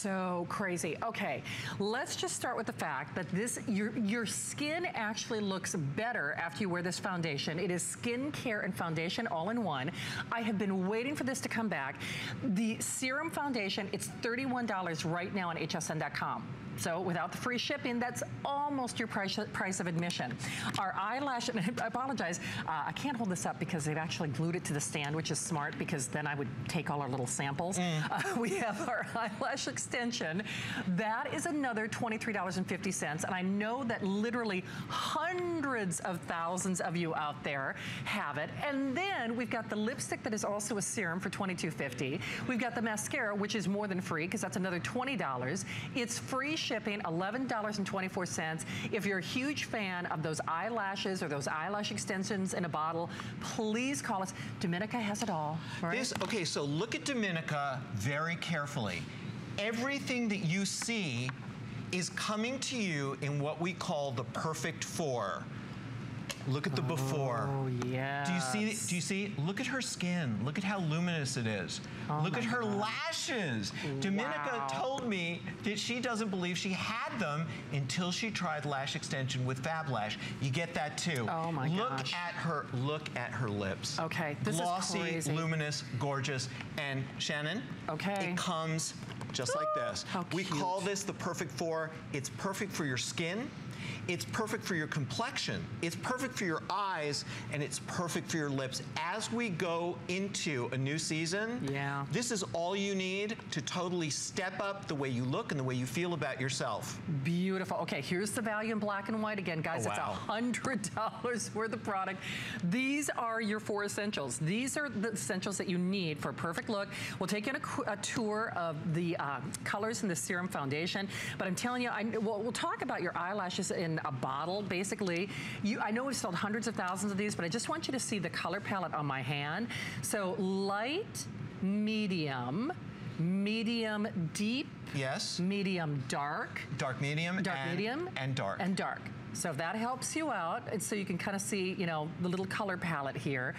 So crazy. Okay, let's just start with the fact that this your your skin actually looks better after you wear this foundation. It is skin care and foundation all in one. I have been waiting for this to come back. The serum foundation, it's $31 right now on hsn.com. So without the free shipping, that's almost your price, price of admission. Our eyelash, and I apologize, uh, I can't hold this up because they've actually glued it to the stand, which is smart because then I would take all our little samples. Mm. Uh, we have our eyelash extension. That is another $23.50. And I know that literally hundreds of thousands of you out there have it. And then we've got the lipstick that is also a serum for $22.50. We've got the mascara, which is more than free because that's another $20. It's free shipping, $11.24. If you're a huge fan of those eyelashes or those eyelash extensions in a bottle, please call us. Dominica has it all. Right? This, okay, so look at Dominica very carefully. Everything that you see is coming to you in what we call the perfect four. Look at the before. Oh, yeah. Do you see, do you see? Look at her skin. Look at how luminous it is. Oh Look at her God. lashes. Dominica wow. told me that she doesn't believe she had them until she tried lash extension with Fab Lash. You get that too. Oh my look gosh. Look at her, look at her lips. Okay, this Glossy, is crazy. luminous, gorgeous. And Shannon, okay. it comes just like this. How we cute. call this the perfect four. It's perfect for your skin. It's perfect for your complexion. It's perfect for your eyes, and it's perfect for your lips. As we go into a new season, yeah. this is all you need to totally step up the way you look and the way you feel about yourself. Beautiful. Okay, here's the value in black and white again, guys. Oh, wow. It's $100 worth of product. These are your four essentials. These are the essentials that you need for a perfect look. We'll take in a, a tour of the uh, colors in the serum foundation, but I'm telling you, I, we'll, we'll talk about your eyelashes in a bottle, basically. You, I know we've sold hundreds of thousands of these, but I just want you to see the color palette on my hand. So light, medium, medium deep. Yes. Medium dark. Dark medium. Dark and, medium. And dark. And dark. So if that helps you out, and so you can kind of see, you know, the little color palette here.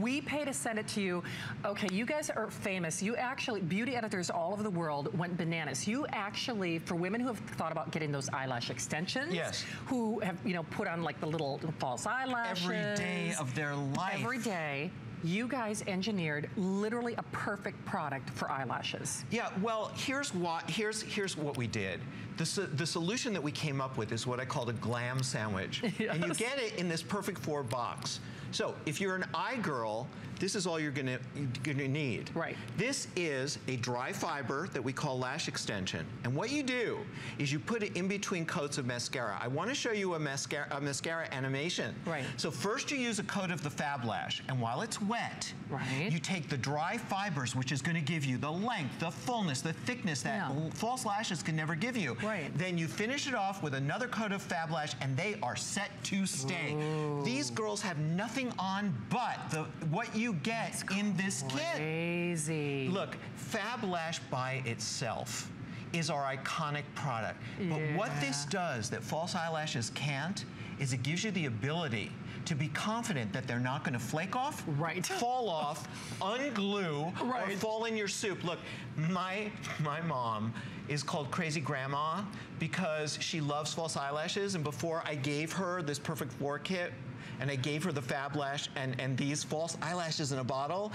We pay to send it to you. Okay, you guys are famous. You actually, beauty editors all over the world went bananas. You actually, for women who have thought about getting those eyelash extensions, yes. who have, you know, put on like the little false eyelashes. Every day of their life. Every day you guys engineered literally a perfect product for eyelashes. Yeah, well, here's what here's here's what we did. The, the solution that we came up with is what I called a glam sandwich. Yes. And you get it in this perfect four box. So if you're an eye girl, this is all you're gonna, gonna need. Right. This is a dry fiber that we call lash extension. And what you do is you put it in between coats of mascara. I wanna show you a mascara, a mascara animation. Right. So first you use a coat of the Fab Lash, and while it's wet, right. you take the dry fibers, which is gonna give you the length, the fullness, the thickness that yeah. false lashes can never give you. Right. Then you finish it off with another coat of Fab Lash, and they are set to stay. Ooh. These girls have nothing on but the what you get That's in this kit. Crazy. Look, Fab Lash by itself is our iconic product. Yeah. But what this does that false eyelashes can't is it gives you the ability to be confident that they're not going to flake off, right. fall off, unglue, right. or fall in your soup. Look, my my mom is called Crazy Grandma because she loves false eyelashes, and before I gave her this Perfect Four kit, and I gave her the Fab Lash and, and these false eyelashes in a bottle,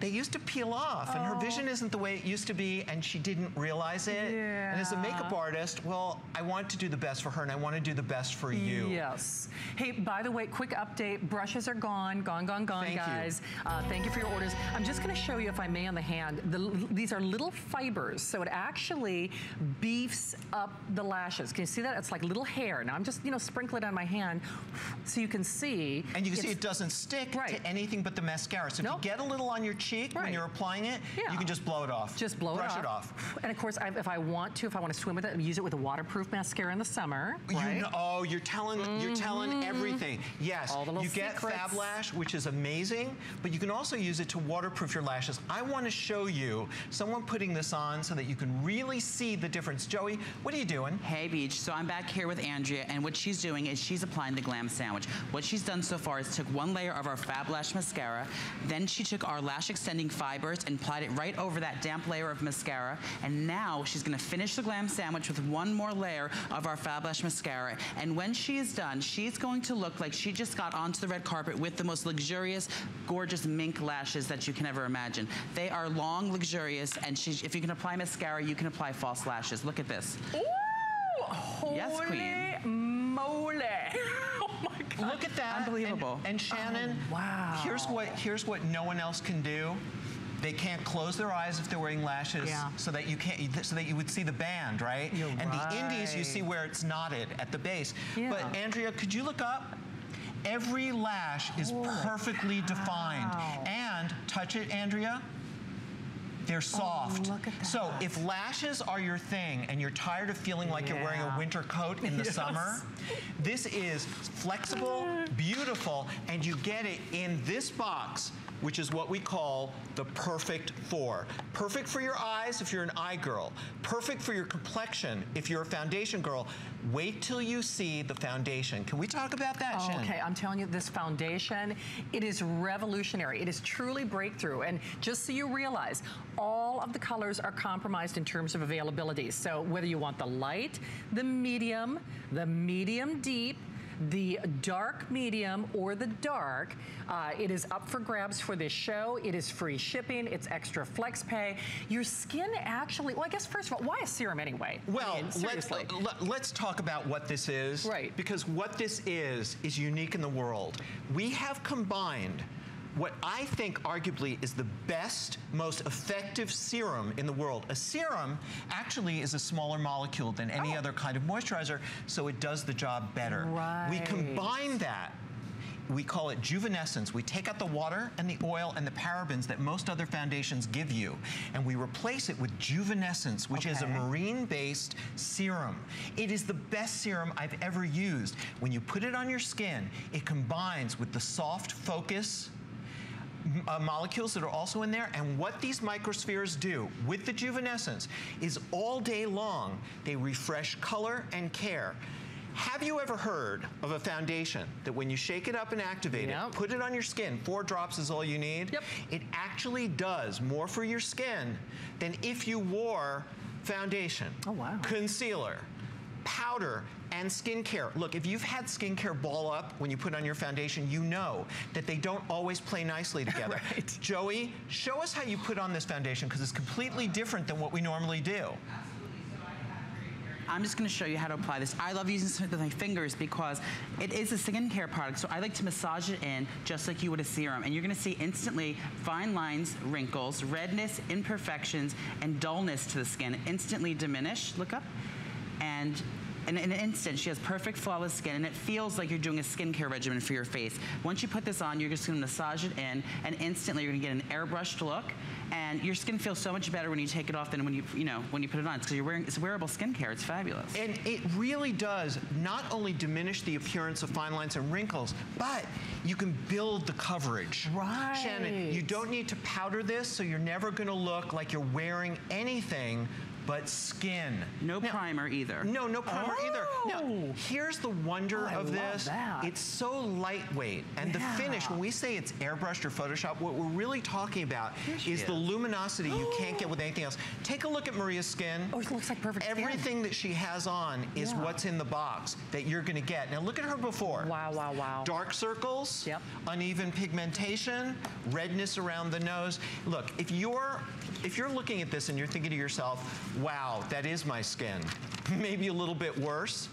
they used to peel off, and her vision oh. isn't the way it used to be, and she didn't realize it. Yeah. And as a makeup artist, well, I want to do the best for her, and I want to do the best for you. Yes. Hey, by the way, quick update. Brushes are gone, gone, gone, gone, thank guys. You. Uh, thank you for your orders. I'm just going to show you, if I may, on the hand. The, these are little fibers, so it actually beefs up the lashes. Can you see that? It's like little hair. Now, I'm just, you know, sprinkle it on my hand so you can see. And you can see it doesn't stick right. to anything but the mascara. So nope. if you get a little on your cheek, cheek right. when you're applying it, yeah. you can just blow it off. Just blow Brush it off. Brush it off. And of course, I, if I want to, if I want to swim with it, use it with a waterproof mascara in the summer. Right? You know, oh, you're telling mm -hmm. you're telling mm-hmm. everything. Yes, you get secrets. Fab Lash, which is amazing, but you can also use it to waterproof your lashes. I want to show you someone putting this on so that you can really see the difference. Joey, what are you doing? Hey, Beach. So I'm back here with Andrea, and what she's doing is she's applying the Glam Sandwich. What she's done so far is took one layer of our Fab Lash mascara, then she took our lash extending fibers and applied it right over that damp layer of mascara. And now she's gonna finish the glam sandwich with one more layer of our Fab Lash mascara. And when she is done, she's going to look like she just got onto the red carpet with the most luxurious, gorgeous mink lashes that you can ever imagine. They are long, luxurious, and she, if you can apply mascara, you can apply false lashes. Look at this. Ooh, holy Yes, queen. moly. my God. Look at that. Unbelievable. And, Shannon, Oh, wow. here's what here's what no one else can do. They can't close their eyes if they're wearing lashes, Yeah. so that you can't, so that you would see the band, right? You're and the indies, you see where it's knotted at the base. Yeah. But Andrea, could you look up? Every lash is perfectly defined. cow. And touch it, Andrea. They're oh, soft. Oh, look at So if lashes are your thing and you're tired of feeling like you're wearing a winter coat in the Yes. summer, this is flexible, beautiful, and you get it in this box, which is what we call the perfect four. Perfect for your eyes if you're an eye girl. Perfect for your complexion if you're a foundation girl. Wait till you see the foundation. Can we talk about that, Oh, okay, I'm telling you, this foundation, it is revolutionary. It is truly breakthrough. And just so you realize, all of the colors are compromised in terms of availability. So whether you want the light, the medium, the medium deep, the dark medium or the dark. Uh, it is up for grabs for this show. It is free shipping. It's extra flex pay. Your skin actually, well, I guess first of all, why a serum anyway? I Well, mean, let's, seriously. let's talk about what this is. Right. Because what this is, is unique in the world. We have combined what I think arguably is the best, most effective serum in the world. A serum actually is a smaller molecule than any Oh. other kind of moisturizer, so it does the job better. Right. We combine that we call it juvenescence. We take out the water and the oil and the parabens that most other foundations give you, and we replace it with juvenescence, which is a marine-based serum. It is the best serum I've ever used. When you put it on your skin, it combines with the soft focus uh, molecules that are also in there. And what these microspheres do with the juvenescence is all day long, they refresh color and care. Have you ever heard of a foundation that when you shake it up and activate Yep. it, put it on your skin, four drops is all you need? Yep. It actually does more for your skin than if you wore foundation, Oh, wow. concealer, powder, and skincare. Look, if you've had skincare ball up when you put on your foundation, you know that they don't always play nicely together. Right. Joey, show us how you put on this foundation because it's completely different than what we normally do. I'm just going to show you how to apply this. I love using this with my fingers because it is a skincare product. So I like to massage it in just like you would a serum. And you're going to see instantly fine lines, wrinkles, redness, imperfections, and dullness to the skin instantly diminish. Look up. And in an instant, she has perfect, flawless skin, and it feels like you're doing a skincare regimen for your face. Once you put this on, you're just gonna massage it in, and instantly you're gonna get an airbrushed look, and your skin feels so much better when you take it off than when you, you know, when you put it on. It's because you're wearing, it's wearable skincare. It's fabulous. And it really does not only diminish the appearance of fine lines and wrinkles, but you can build the coverage. Right. Shannon, you don't need to powder this, so you're never going to look like you're wearing anything but skin. No Now- primer either. No, no primer either. Now, Oh. here's the wonder oh, I of this. that. It's so lightweight. And the finish, when we say it's airbrushed or Photoshop, what we're really talking about she is the is. luminosity you can't get with anything else. Take a look at Maria's skin. Oh, it looks like perfect skin. Everything that she has on is Yeah. what's in the box that you're going to get. Now look at her before. Wow, wow, wow. Dark circles, Yep. uneven pigmentation, redness around the nose. Look, if you're if you're looking at this and you're thinking to yourself, "Wow, that is my skin." Maybe a little bit worse.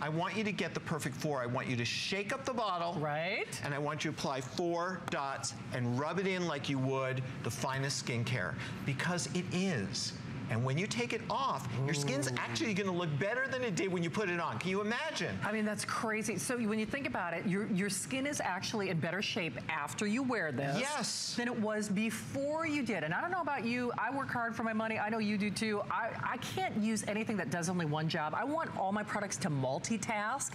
I want you to get the perfect four. I want you to shake up the bottle. Right? And I want you to apply four dots and rub it in like you would the finest skincare because it is. And when you take it off, your skin's actually going to look better than it did when you put it on. Can you imagine? I mean, that's crazy. So when you think about it, your, your skin is actually in better shape after you wear this Yes. than it was before you did. And I don't know about you, I work hard for my money. I know you do too. I, I can't use anything that does only one job. I want all my products to multitask.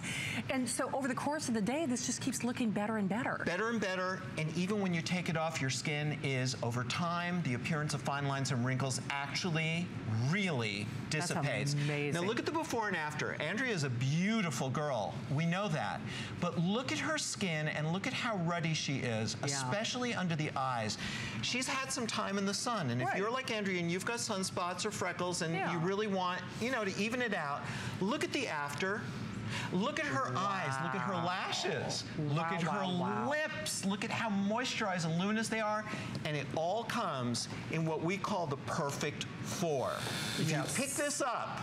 And so over the course of the day, this just keeps looking better and better. Better and better, and even when you take it off, your skin is over time, the appearance of fine lines and wrinkles actually really dissipates. Now look at the before and after. Andrea is a beautiful girl. We know that. But look at her skin and look at how ruddy she is, Yeah. especially under the eyes. She's had some time in the sun. And if you're like Andrea and you've got sunspots or freckles and Yeah. you really want, you know, to even it out, look at the after. Look at her eyes. Look at her lashes. Look Wow, at her wow, wow. lips. Look at how moisturized and luminous they are. And it all comes in what we call the perfect four. If Yes. you pick this up,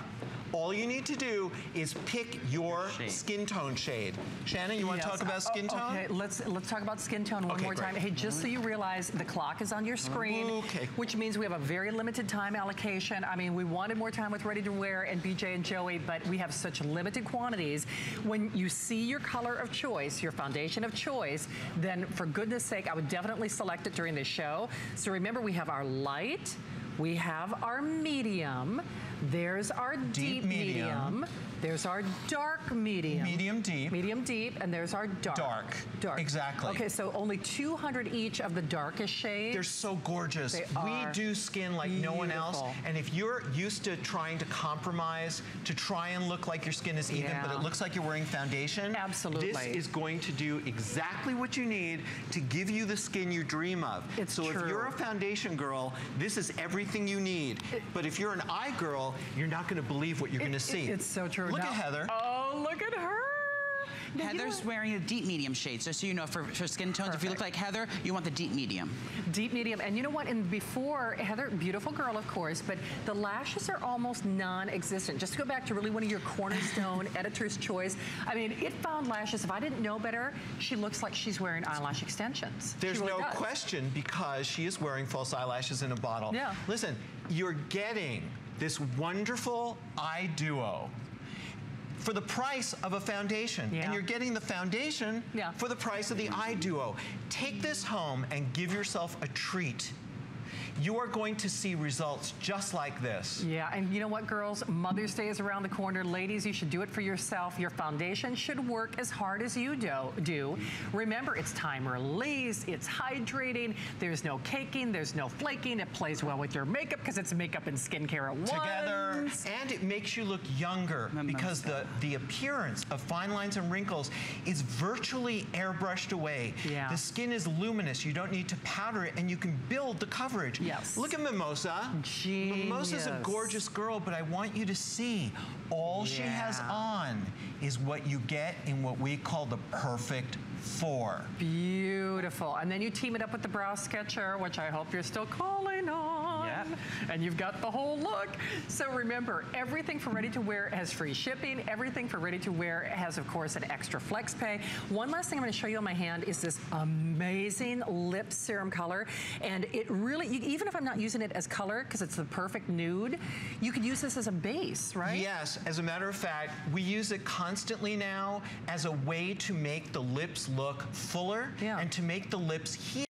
all you need to do is pick your Shade. skin tone shade. Shannon, you want to Yes. talk about oh, skin Oh, tone? Okay, let's let's talk about skin tone one Okay, more great. time. Hey, just so you realize, the clock is on your screen, Okay. which means we have a very limited time allocation. I mean, we wanted more time with Ready to Wear and BJ and Joey, but we have such limited quantities. When you see your color of choice, your foundation of choice, then for goodness sake, I would definitely select it during the show. So remember, we have our light. We have our medium. There's our deep, medium. There's our dark medium. Medium deep. Medium deep, and there's our dark. Dark. Dark. Exactly. Okay, so only 200 each of the darkest shades. They're so gorgeous. They we do skin like no one else. And if you're used to trying to compromise, to try and look like your skin is even, but it looks like you're wearing foundation, Absolutely. this is going to do exactly what you need to give you the skin you dream of. It's so if you're a foundation girl, this is everything you need. but if you're an eye girl, you're not going to believe what you're going to see. It's so true. Look Now- at Heather. Oh, look at her. Now, you know Heather's wearing a deep medium shade, just so you know, for, for skin tones, if you look like Heather, you want the deep medium. Deep medium. And you know what? And before, Heather, beautiful girl, of course, but the lashes are almost non existent. Just to go back to really one of your cornerstone editor's choice. I mean, it found lashes. If I didn't know better, she looks like she's wearing eyelash extensions. There's really no does. question because she is wearing false eyelashes in a bottle. Yeah. Listen, you're getting this wonderful eye duo for the price of a foundation. Yeah. And you're getting the foundation Yeah. for the price of the eye duo. Take this home and give yourself a treat. You are going to see results just like this. Yeah, and you know what, girls? Mother's Day is around the corner. Ladies, you should do it for yourself. Your foundation should work as hard as you do. do. Remember, it's time release, it's hydrating, there's no caking, there's no flaking. It plays well with your makeup because it's makeup and skincare at together and it makes you look younger because the, the appearance of fine lines and wrinkles is virtually airbrushed away. Yeah. The skin is luminous. You don't need to powder it and you can build the coverage. Yes. Look at Mimosa. Mimosa's a gorgeous girl, but I want you to see all she has on is what you get in what we call the perfect four. Beautiful. And then you team it up with the brow sketcher, which I hope you're still calling on. And you've got the whole look. So remember, everything for ready to wear has free shipping. Everything for ready to wear has, of course, an extra flex pay. One last thing I'm going to show you on my hand is this amazing lip serum color. And it really, you, even if I'm not using it as color, because it's the perfect nude, you could use this as a base, right? Yes, as a matter of fact, we use it constantly now as a way to make the lips look fuller Yeah. and to make the lips heal.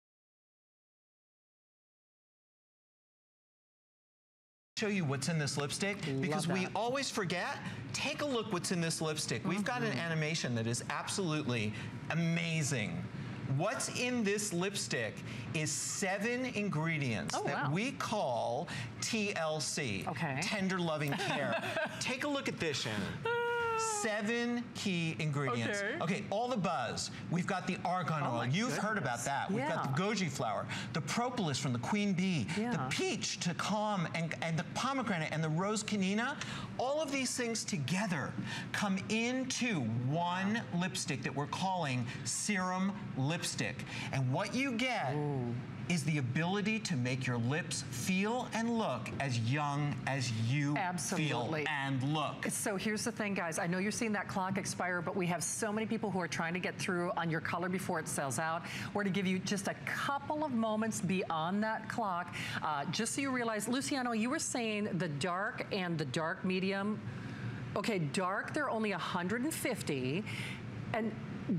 Show you what's in this lipstick because we always forget take a look what's in this lipstick we've got Mm-hmm. an animation that is absolutely amazing What's in this lipstick is seven ingredients Oh, that wow. we call TLC. Okay. Tender loving care. Take a look at this, Shannon. Seven key ingredients. Okay. okay, all the buzz. We've got the argan Oh oil. You've heard about goodness. that. We've got the goji flower, the propolis from the queen bee, the peach to calm, and, and the pomegranate and the rosa canina. All of these things together come into one lipstick that we're calling serum lipstick. And what you get is the ability to make your lips feel and look as young as you Absolutely. feel and look. So here's the thing, guys. I know you're seeing that clock expire, but we have so many people who are trying to get through on your color before it sells out. We're to give you just a couple of moments beyond that clock, uh, just so you realize, Luciano, you were saying the dark and the dark medium. Okay, dark, they're only 150. And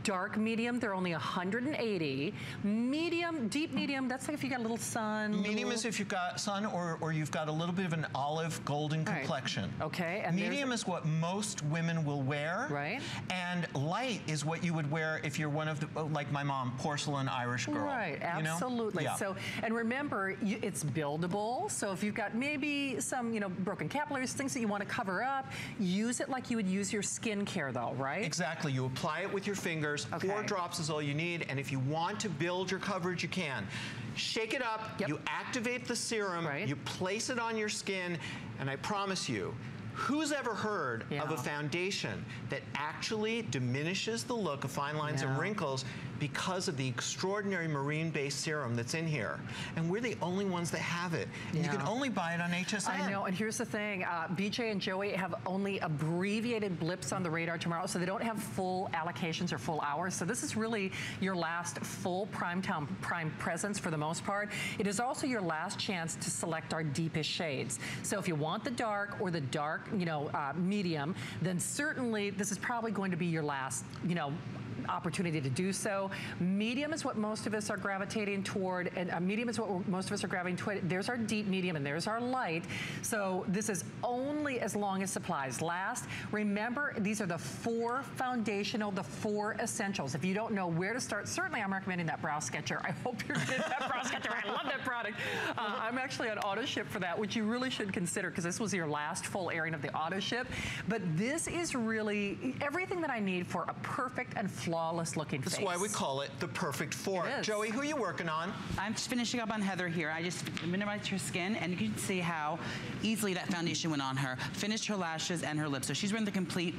Dark medium, they're only 180. Medium, deep medium, that's like if you got a little sun. Medium little- is if you've got sun or, or you've got a little bit of an olive golden Right. complexion. Okay, and there's- Medium is what most women will wear. Right. And light is what you would wear if you're one of the, oh, like my mom, porcelain Irish girl. Right, you know? absolutely. Yeah. So, and remember, you, it's buildable. So if you've got maybe some, you know, broken capillaries, things that you want to cover up, use it like you would use your skincare, though, right? Exactly. You apply it with your fingers. Four drops is all you need. And if you want to build your coverage, you can. Shake it up. Yep. You activate the serum. Right. You place it on your skin. And I promise you, who's ever heard of a foundation that actually diminishes the look of fine lines and wrinkles because of the extraordinary marine-based serum that's in here? And we're the only ones that have it. And You can only buy it on HSN. I know, and here's the thing: uh, BJ and Joey have only abbreviated blips on the radar tomorrow, so they don't have full allocations or full hours. So this is really your last full prime time prime presence for the most part. It is also your last chance to select our deepest shades. So if you want the dark or the dark, you know, uh, medium, then certainly this is probably going to be your last, you know opportunity to do so. Medium is what most of us are gravitating toward, and uh, medium is what most of us are gravitating toward. There's our deep medium and there's our light. So this is only as long as supplies last. Remember, these are the four foundational, the four essentials. If you don't know where to start, certainly I'm recommending that brow sketcher. I hope you're getting that brow sketcher. I love that product. Uh, I'm actually on auto ship for that, which you really should consider because this was your last full airing of the auto ship. But this is really everything that I need for a perfect and flawless looking That's face. why we call it the perfect four. It is. Joey, who are you working on? I'm just finishing up on Heather here. I just minimized her skin, and you can see how easily that foundation went on her. Finished her lashes and her lips. So she's wearing the complete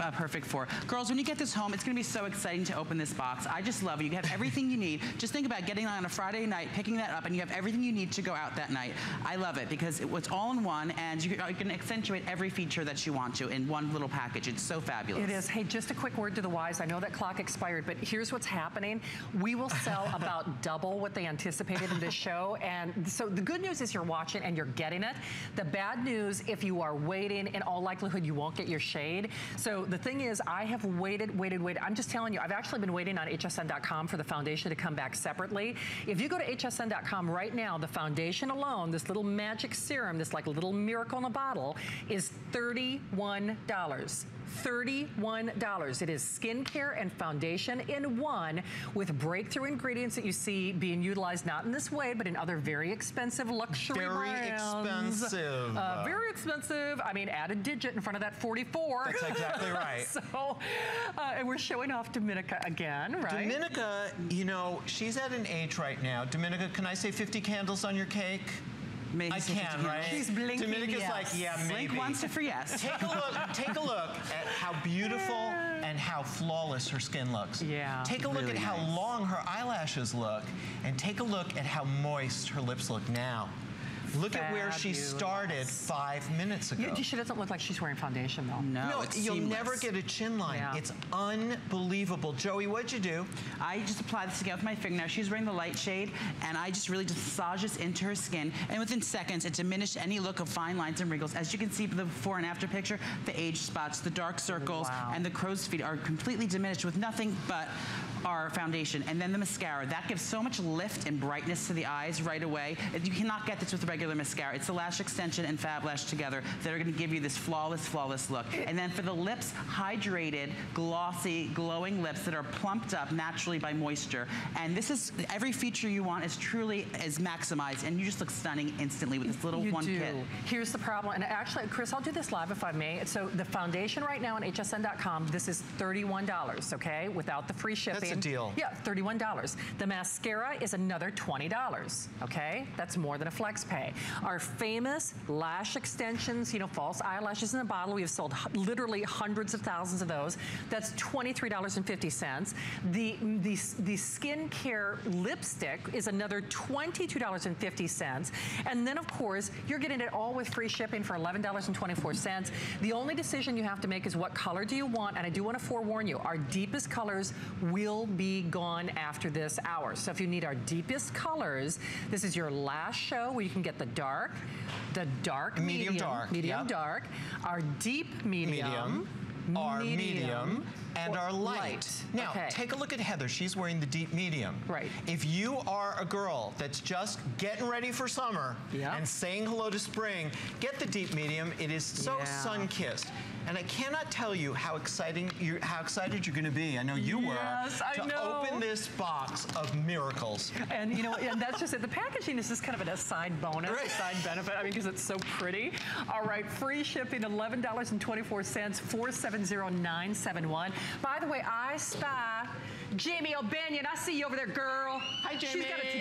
uh, perfect for. Girls, when you get this home, it's going to be so exciting to open this box. I just love it. You have everything you need. Just think about getting on a Friday night, picking that up, and you have everything you need to go out that night. I love it because it, it's all in one, and you, you can accentuate every feature that you want to in one little package. It's so fabulous. It is. Hey, just a quick word to the wise. I know that clock expired, but here's what's happening. We will sell about double what they anticipated in this show. And so the good news is you're watching and you're getting it. The bad news, if you are waiting, in all likelihood, you won't get your shade. So the thing is, I have waited, waited, waited. I'm just telling you, I've actually been waiting on hsn.com for the foundation to come back separately. If you go to hsn.com right now, the foundation alone, this little magic serum, this like a little miracle in a bottle, is $31. $31. It is skincare and foundation in one with breakthrough ingredients that you see being utilized not in this way, but in other very expensive luxury Very brands. expensive. Uh, very expensive. I mean, add a digit in front of that 44. That's exactly right. so, uh, and we're showing off Dominica again, right? Dominica, you know, she's at an age right now. Dominica, can I say 50 candles on your cake? Amazing I stuff can, to right? She's blinking Dominica's yes. like, yeah, maybe. Blink once to for yes. Take a look. Take a look at how beautiful and how flawless her skin looks. Yeah. Take a look Really at how long her eyelashes look, and take a look at how moist her lips look now. Look at where she started five minutes ago. You- she doesn't look like she's wearing foundation, though. No, no, it's you'll seamless. never get a chin line. Yeah. It's unbelievable. Joey, what'd you do? I just apply this again with my fingernail. She's wearing the light shade, and I just really just massage this into her skin. And within seconds, it diminished any look of fine lines and wrinkles. As you can see from the before and after picture, the age spots, the dark circles, Wow. and the crow's feet are completely diminished with nothing but our foundation. And then the mascara. That gives so much lift and brightness to the eyes right away. You cannot get this with regular mascara. It's the lash extension and fab lash together that are going to give you this flawless, flawless look. And then for the lips, hydrated, glossy, glowing lips that are plumped up naturally by moisture. And this is every feature you want is truly is maximized, and you just look stunning instantly with this little you one do. kit. Here's the problem, and actually, Chris, I'll do this live if I may. So the foundation right now on hsn.com, this is $31, okay, without the free shipping. A deal. Yeah, $31. The mascara is another $20, okay? That's more than a flex pay. Our famous lash extensions, you know, false eyelashes in a bottle, we have sold literally hundreds of thousands of those. That's $23.50. The, the, the skincare lipstick is another $22.50. And then, of course, you're getting it all with free shipping for $11.24. The only decision you have to make is what color do you want? And I do want to forewarn you, our deepest colors will be gone after this hour. So if you need our deepest colors, this is your last show where you can get the dark, the dark Medium medium, dark, medium yep. dark, our deep medium, Medium. Our medium, Medium and our light. light. Now, Okay. take a look at Heather. She's wearing the deep medium. Right. If you are a girl that's just getting ready for summer Yeah. and saying hello to spring, get the deep medium. It is so Yeah. sun-kissed. And I cannot tell you how exciting you how excited you're going to be. I know you Yes, were I to know. open this box of miracles. And you know, and that's just it. The packaging is just kind of a side bonus, Right. a side benefit. I mean, because it's so pretty. All right, free shipping, eleven dollars and twenty-four cents, four seven zero nine seven one. By the way, I spy Jamie O'Banion. I see you over there, girl. Hi, She's got a Jamie.